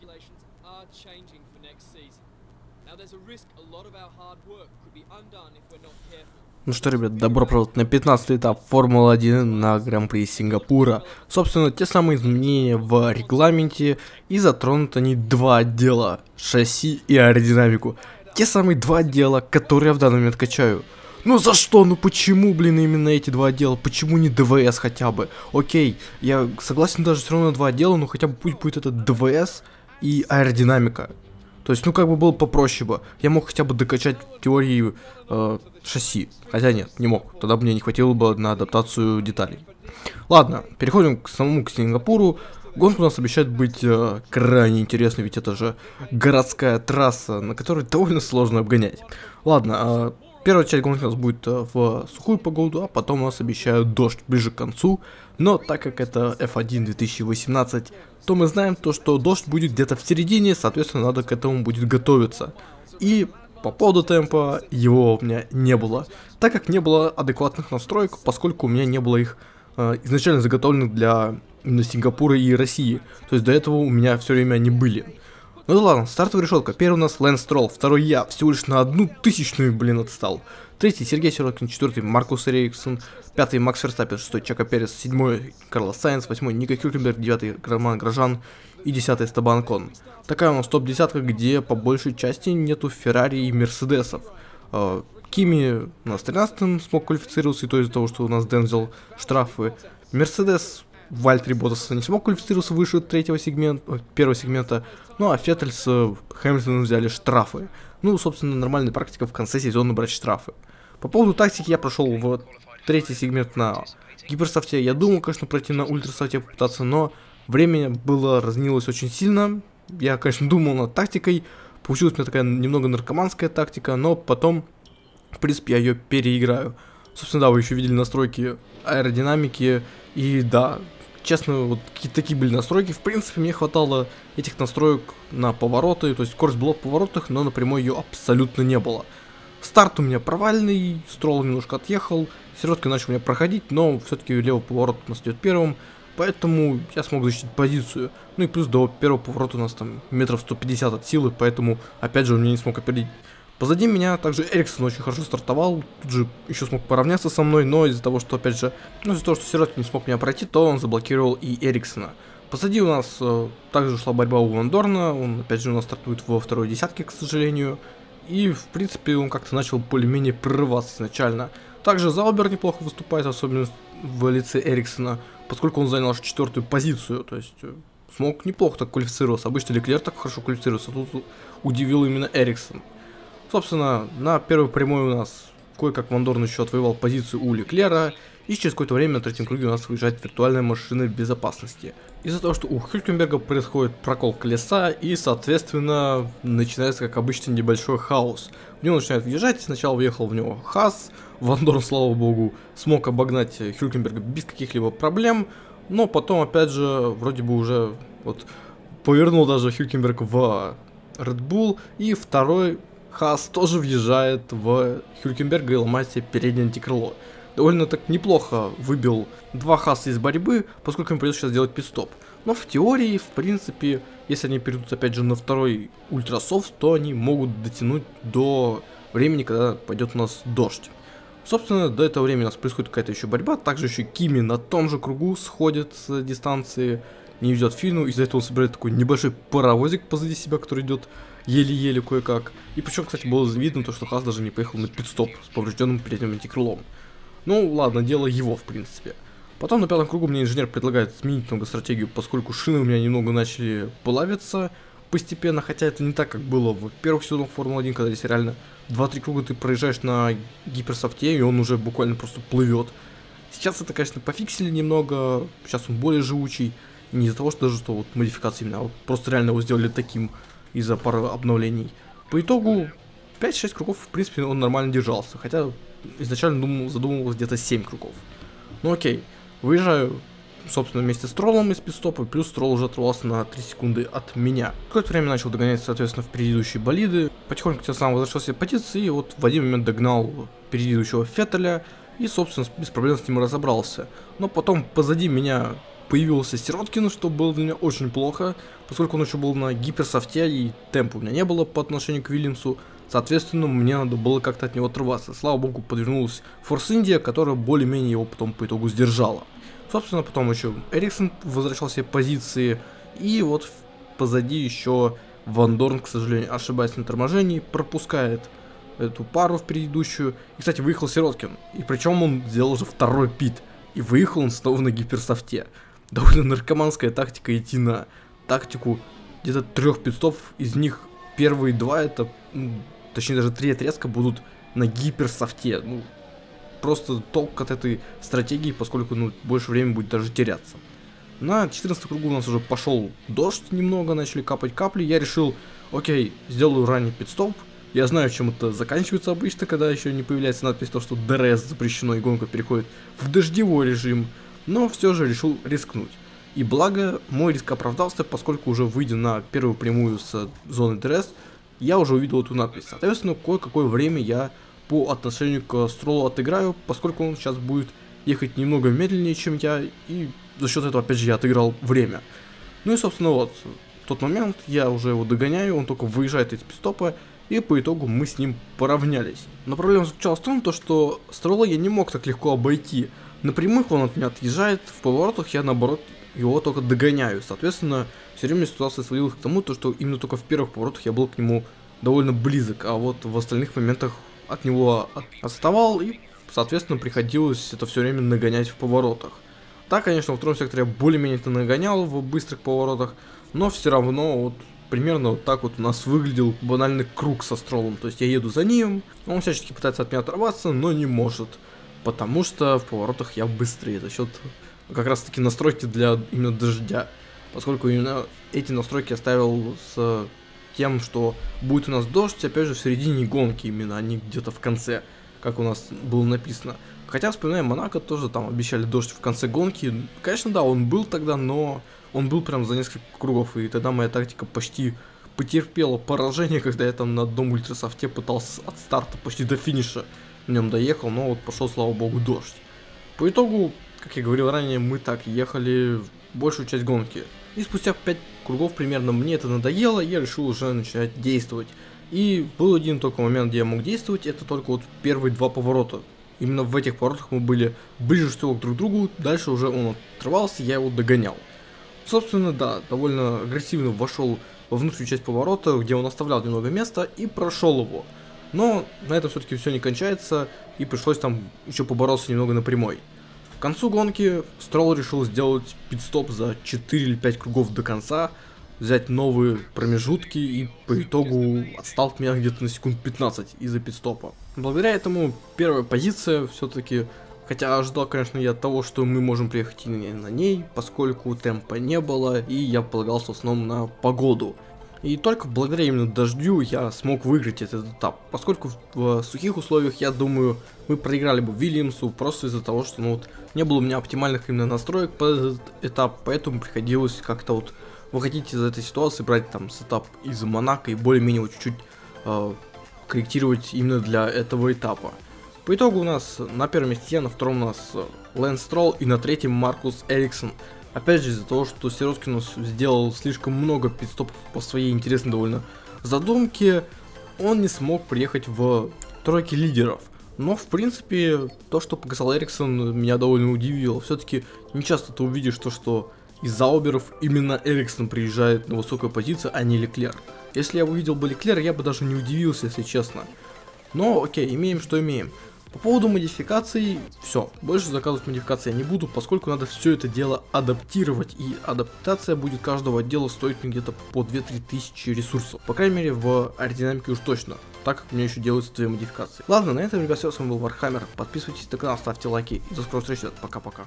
regulations are changing for next season. Now there's a risk a lot of our hard work could be undone if we're not careful. Ну что, ребят, добро пожаловать на 15 этап Формулы-1 на Гран-при Сингапура. Собственно, те самые изменения в регламенте, и затронут они два отдела, шасси и аэродинамику. Те самые два отдела, которые я в данный момент качаю. Ну за что? Ну почему, блин, именно эти два отдела? Почему не ДВС хотя бы? Окей, я согласен даже все равно на два отдела, но хотя бы пусть будет это ДВС и аэродинамика. То есть, ну как бы было попроще бы. Я мог хотя бы докачать теории э, шасси. Хотя нет, не мог. Тогда бы мне не хватило бы на адаптацию деталей. Ладно, переходим к самому к Сингапуру. Гонка у нас обещает быть э, крайне интересной, ведь это же городская трасса, на которой довольно сложно обгонять. Ладно, э, первая часть гонки у нас будет э, в сухую погоду, а потом у нас обещают дождь ближе к концу. Но так как это F1 2018, то мы знаем то, что дождь будет где-то в середине, соответственно, надо к этому будет готовиться. И по поводу темпа его у меня не было, так как не было адекватных настроек, поскольку у меня не было их э, изначально заготовленных для Сингапура и России. То есть до этого у меня все время они были. Ну ладно, стартовая решетка. Первый у нас Лэнс Тролл, второй я, всего лишь на одну тысячную, блин, отстал. Третий Сергей Сироткин, четвертый Маркус Эриксон, пятый Макс Ферстаппин, шестой Чака Перес, седьмой Карлос Сайенс, восьмой Ника Хюлькенберг, девятый Роман Грожан и десятый Стабан Кон. Такая у нас топ-десятка, где по большей части нету Феррари и Мерседесов. А, Кими у нас 13 смог квалифицироваться, и то из-за того, что у нас Дэн штрафы. Мерседес Вальтри Ботас не смог квалифицироваться выше третьего сегмента, первого сегмента, ну а Феттель с Хэмилтоном взяли штрафы. Ну, собственно, нормальная практика в конце сезона брать штрафы. По поводу тактики я прошел в третий сегмент на гиперсофте. Я думал, конечно, пройти на ультрасофте попытаться, но время было разнилось очень сильно. Я, конечно, думал над тактикой. Получилась у меня такая немного наркоманская тактика, но потом, в принципе, я ее переиграю. Собственно, да, вы еще видели настройки аэродинамики. И да, честно, вот какие такие были настройки. В принципе, мне хватало этих настроек на повороты. То есть скорость была в поворотах, но напрямую ее абсолютно не было. Старт у меня провальный, Строл немножко отъехал, Сиротка начал меня проходить, но все-таки левый поворот у нас идет первым, поэтому я смог защитить позицию. Ну и плюс до первого поворота у нас там метров 150 от силы, поэтому опять же он меня не смог опередить. Позади меня также Эриксон очень хорошо стартовал, тут же еще смог поравняться со мной, но из-за того, что опять же, ну из-за того, что Сиротки не смог меня пройти, то он заблокировал и Эриксона. Позади у нас э, также шла борьба у Вандорна, он опять же у нас стартует во второй десятке, к сожалению. И, в принципе, он как-то начал более-менее прорываться изначально. Также Заубер неплохо выступает, особенно в лице Эриксона, поскольку он занял четвертую позицию. То есть э, смог неплохо так квалифицироваться. Обычно Леклер так хорошо квалифицируется, тут удивил именно Эриксон. Собственно, на первой прямой у нас кое-как Вандорн еще отвоевал позицию у Леклера, и через какое-то время на третьем круге у нас выезжает виртуальная машина безопасности. Из-за того, что у Хюлькенберга происходит прокол колеса, и, соответственно, начинается, как обычно, небольшой хаос. В него начинает въезжать, сначала въехал в него Хас, Вандорн, слава богу, смог обогнать Хюлькенберга без каких-либо проблем, но потом, опять же, вроде бы уже вот повернул даже Хюлькенберг в Red Bull, и второй Хас тоже въезжает в Хюлькенберга и ломает себе переднее антикрыло довольно так неплохо выбил два хаса из борьбы, поскольку им придется сейчас делать пидстоп. Но в теории, в принципе, если они перейдут опять же на второй ультрасофт, то они могут дотянуть до времени, когда пойдет у нас дождь. Собственно, до этого времени у нас происходит какая-то еще борьба, также еще Кими на том же кругу сходит с дистанции, не ведет Фину, из-за этого он собирает такой небольшой паровозик позади себя, который идет еле-еле кое-как. И причем, кстати, было видно то, что Хас даже не поехал на пидстоп с поврежденным передним антикрылом. Ну, ладно, дело его, в принципе. Потом на пятом кругу мне инженер предлагает сменить немного стратегию, поскольку шины у меня немного начали плавиться постепенно, хотя это не так, как было в первых сезонах Формулы-1, когда здесь реально 2-3 круга ты проезжаешь на гиперсофте, и он уже буквально просто плывет. Сейчас это, конечно, пофиксили немного, сейчас он более живучий, не из-за того, что даже что вот модификации именно, а вот просто реально его сделали таким из-за пары обновлений. По итогу 5-6 кругов, в принципе, он нормально держался, хотя изначально думал, задумывалось где-то 7 кругов. Ну окей, выезжаю, собственно, вместе с троллом из пидстопа, плюс тролл уже оторвался на 3 секунды от меня. Какое-то время начал догонять, соответственно, в предыдущие болиды, потихоньку тем самым возвращался позиции, и вот в один момент догнал предыдущего Феттеля, и, собственно, без проблем с ним разобрался. Но потом позади меня появился Сироткин, что было для меня очень плохо, поскольку он еще был на гиперсофте и темпа у меня не было по отношению к Вильямсу. Соответственно, мне надо было как-то от него отрываться. Слава богу, подвернулась Форс Индия, которая более-менее его потом по итогу сдержала. Собственно, потом еще Эриксон возвращал себе позиции, и вот позади еще Ван Дорн, к сожалению, ошибается на торможении, пропускает эту пару в предыдущую. И, кстати, выехал Сироткин. И причем он сделал уже второй пит. И выехал он снова на гиперсофте. Довольно наркоманская тактика идти на тактику где-то трех питстопов. Из них первые два это, ну, точнее даже три отрезка будут на гиперсофте. Ну, просто толк от этой стратегии, поскольку ну, больше времени будет даже теряться. На 14 кругу у нас уже пошел дождь немного, начали капать капли. Я решил, окей, сделаю ранний питстоп. Я знаю, чем это заканчивается обычно, когда еще не появляется надпись, то, что ДРС запрещено и гонка переходит в дождевой режим. Но все же решил рискнуть. И благо, мой риск оправдался, поскольку уже выйдя на первую прямую с зоны ДРС, я уже увидел эту надпись. Соответственно, кое-какое время я по отношению к Стролу отыграю, поскольку он сейчас будет ехать немного медленнее, чем я, и за счет этого, опять же, я отыграл время. Ну и, собственно, вот, тот момент, я уже его догоняю, он только выезжает из питстопа, и по итогу мы с ним поравнялись. Но проблема заключалась в том, то, что Строла я не мог так легко обойти. На прямых он от меня отъезжает, в поворотах я, наоборот, его только догоняю. Соответственно, все время ситуация сводилась к тому, то, что именно только в первых поворотах я был к нему довольно близок, а вот в остальных моментах от него отставал и, соответственно, приходилось это все время нагонять в поворотах. Так, конечно, во втором секторе я более-менее это нагонял в быстрых поворотах, но все равно вот примерно вот так вот у нас выглядел банальный круг со стролом. То есть я еду за ним, он всячески пытается от меня оторваться, но не может. Потому что в поворотах я быстрее за счет как раз таки настройки для именно дождя. Поскольку именно эти настройки я ставил с тем, что будет у нас дождь, опять же, в середине гонки именно, а не где-то в конце, как у нас было написано. Хотя, вспоминаем, Монако тоже там обещали дождь в конце гонки. Конечно, да, он был тогда, но он был прям за несколько кругов, и тогда моя тактика почти потерпела поражение, когда я там на одном ультрасофте пытался от старта почти до финиша в нем доехал, но вот пошел, слава богу, дождь. По итогу, как я говорил ранее, мы так ехали большую часть гонки. И спустя 5 кругов примерно мне это надоело, я решил уже начинать действовать. И был один только момент, где я мог действовать, это только вот первые два поворота. Именно в этих поворотах мы были ближе всего к друг другу, дальше уже он отрывался, я его догонял. Собственно, да, довольно агрессивно вошел во внутреннюю часть поворота, где он оставлял немного места и прошел его. Но на этом все-таки все не кончается, и пришлось там еще побороться немного на прямой. К концу гонки Стролл решил сделать пидстоп за 4 или 5 кругов до конца, взять новые промежутки и по итогу отстал от меня где-то на секунд 15 из-за пидстопа. Благодаря этому первая позиция все-таки, хотя ожидал, конечно, я того, что мы можем приехать и на ней, поскольку темпа не было, и я полагался в основном на погоду. И только благодаря именно дождю я смог выиграть этот этап. Поскольку в сухих условиях, я думаю, мы проиграли бы Вильямсу просто из-за того, что ну, вот, не было у меня оптимальных именно настроек под этот этап, поэтому приходилось как-то вот выходить из этой ситуации, брать там сетап из Монако и более-менее чуть-чуть э, корректировать именно для этого этапа. По итогу у нас на первом месте, на втором у нас Лэнс Стролл и на третьем Маркус Эриксон. Опять же из-за того, что Сироткин сделал слишком много пидстопов по своей интересной довольно задумке, он не смог приехать в тройке лидеров. Но, в принципе, то, что показал Эриксон, меня довольно удивило. Все-таки не часто ты увидишь то, что из Зауберов именно Эриксон приезжает на высокую позицию, а не Леклер. Если я увидел бы Леклер, я бы даже не удивился, если честно. Но окей, имеем что имеем. По поводу модификаций, все, больше заказывать модификации я не буду, поскольку надо все это дело адаптировать, и адаптация будет каждого отдела стоить где-то по 2-3 тысячи ресурсов, по крайней мере в аэродинамике уж точно, так как у меня еще делаются две модификации. Ладно, на этом, ребят, все, с вами был Вархаммер, подписывайтесь на канал, ставьте лайки, и до скорых встреч, пока-пока.